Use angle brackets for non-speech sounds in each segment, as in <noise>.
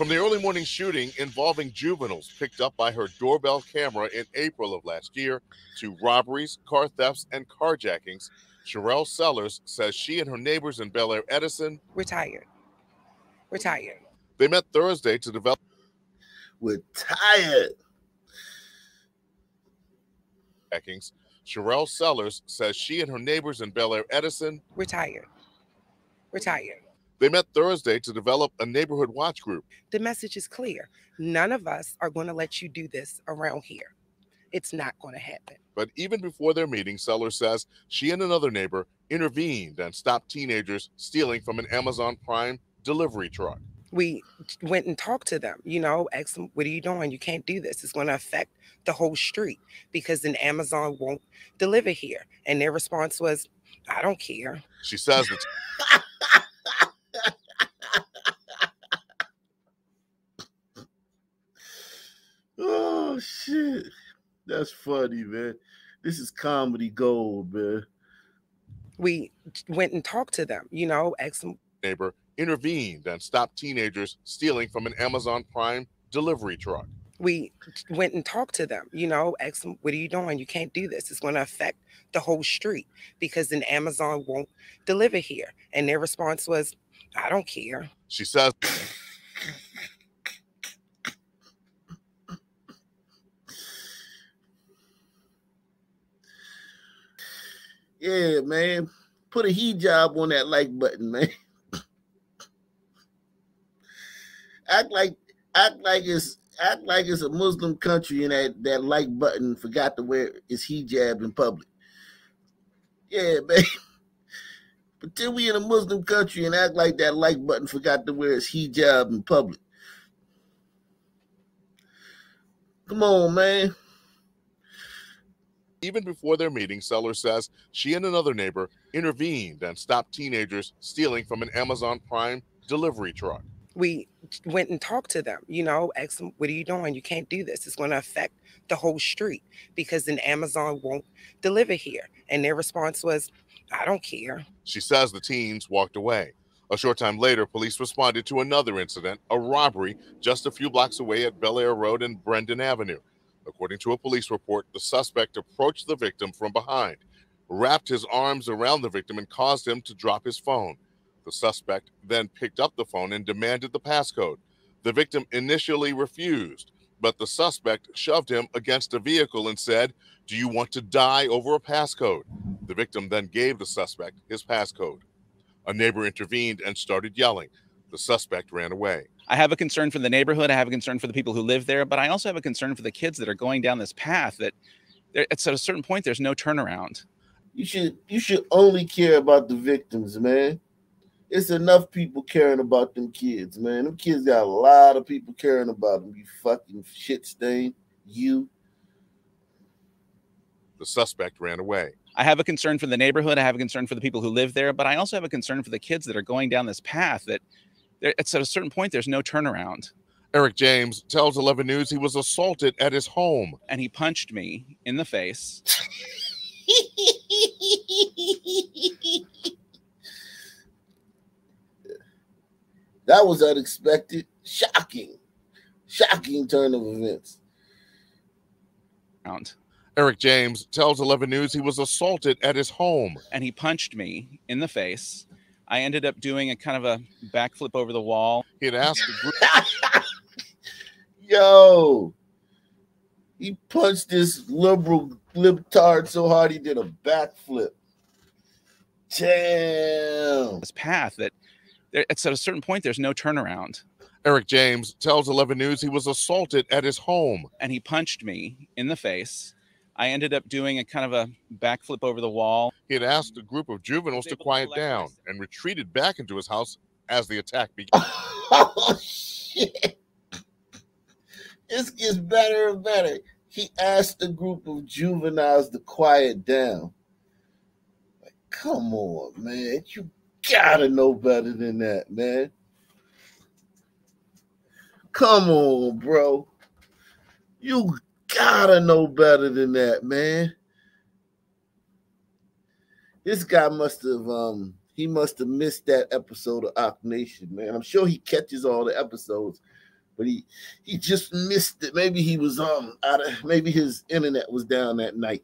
From the early morning shooting involving juveniles picked up by her doorbell camera in April of last year to robberies, car thefts, and carjackings, Sherelle Sellers says she and her neighbors in Belair-Edison retired. Retired. They met Thursday to develop. We're tired. Carjackings. Sherelle Sellers says she and her neighbors in Belair-Edison retired. Retired. They met Thursday to develop a neighborhood watch group. The message is clear. None of us are going to let you do this around here. It's not going to happen. But even before their meeting, Seller says she and another neighbor intervened and stopped teenagers stealing from an Amazon Prime delivery truck. We went and talked to them, you know, asked them, What are you doing? You can't do this. It's going to affect the whole street because then Amazon won't deliver here. And their response was, I don't care. She says <laughs> that. Oh shit. That's funny, man. This is comedy gold, man. We went and talked to them, you know, asked them. Neighbor intervened and stopped teenagers stealing from an Amazon Prime delivery truck. We went and talked to them, you know, asked them, What are you doing? You can't do this. It's going to affect the whole street because then Amazon won't deliver here. And their response was, I don't care. She says. Yeah, man. Put a hijab on that like button, man. <laughs> act like act like it's act like it's a Muslim country and that, that like button forgot to wear its hijab in public. Yeah, <laughs> man. But then we in a Muslim country and act like that like button forgot to wear its hijab in public. Come on, man. Even before their meeting, Seller says she and another neighbor intervened and stopped teenagers stealing from an Amazon Prime delivery truck. We went and talked to them, you know, asked them, What are you doing? You can't do this. It's going to affect the whole street because then Amazon won't deliver here. And their response was, I don't care. She says the teens walked away. A short time later, police responded to another incident, a robbery just a few blocks away at Belair Road and Brendan Avenue. According to a police report, the suspect approached the victim from behind, wrapped his arms around the victim, and caused him to drop his phone. The suspect then picked up the phone and demanded the passcode. The victim initially refused, but the suspect shoved him against a vehicle and said, Do you want to die over a passcode? The victim then gave the suspect his passcode. A neighbor intervened and started yelling. The suspect ran away. I have a concern for the neighborhood. I have a concern for the people who live there, but I also have a concern for the kids that are going down this path that it's at a certain point there's no turnaround. You should you should only care about the victims, man. It's enough people caring about them kids, man. Them kids got a lot of people caring about them. You fucking shit stain. You. The suspect ran away. I have a concern for the neighborhood. I have a concern for the people who live there, but I also have a concern for the kids that are going down this path that it's at a certain point there's no turnaround. Eric James tells 11 News he was assaulted at his home. And he punched me in the face. <laughs> that was unexpected. Shocking. Shocking turn of events. Eric James tells 11 News he was assaulted at his home. And he punched me in the face. I ended up doing a kind of a backflip over the wall. He had asked the group. <laughs> Yo, he punched this liberal libtard so hard he did a backflip. Damn. This path that it's at a certain point there's no turnaround. Eric James tells 11 News he was assaulted at his home. And he punched me in the face. I ended up doing a kind of a backflip over the wall. He had asked a group of juveniles to quiet down and retreated back into his house as the attack began. Oh, <laughs> shit. This gets better and better. He asked a group of juveniles to quiet down. Like, come on, man. You gotta know better than that, man. Come on, bro. You gotta know better than that, man. This guy must have um he must have missed that episode of Ak Nation, man. I'm sure he catches all the episodes, but he he just missed it. Maybe he was um out of maybe his internet was down that night,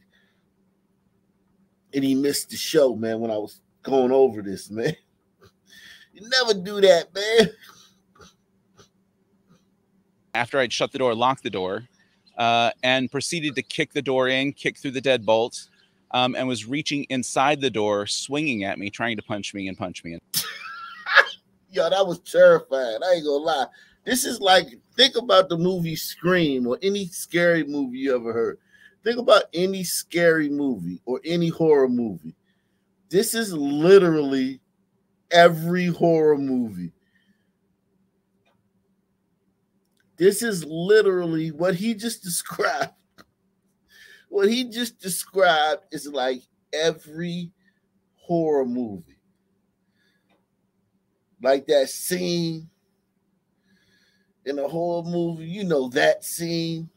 and he missed the show, man. When I was going over this, man, <laughs> you never do that, man. After I'd shut the door, locked the door, uh, and proceeded to kick the door in, kick through the deadbolt, um, and was reaching inside the door, swinging at me, trying to punch me and punch me. <laughs> Yo, that was terrifying. I ain't gonna lie. This is like think about the movie Scream or any scary movie you ever heard. Think about any scary movie or any horror movie. This is literally every horror movie. This is literally what he just <laughs> described. What he just described is like every horror movie. Like that scene in a horror movie, you know that scene.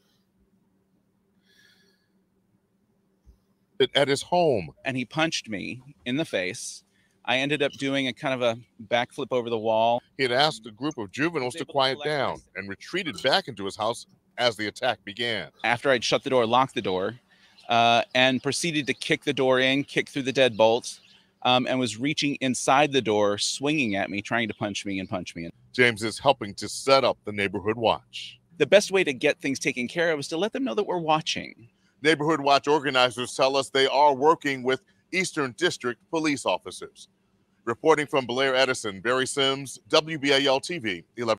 At his home. And he punched me in the face. I ended up doing a kind of a backflip over the wall. He had asked a group of juveniles to quiet down and retreated back into his house as the attack began. After I'd shut the door, locked the door, uh, and proceeded to kick the door in, kick through the deadbolts, um, and was reaching inside the door, swinging at me, trying to punch me and punch me. James is helping to set up the neighborhood watch. The best way to get things taken care of is to let them know that we're watching. Neighborhood Watch organizers tell us they are working with Eastern District police officers. Reporting from Belair-Edison, Barry Sims, WBAL TV, 11.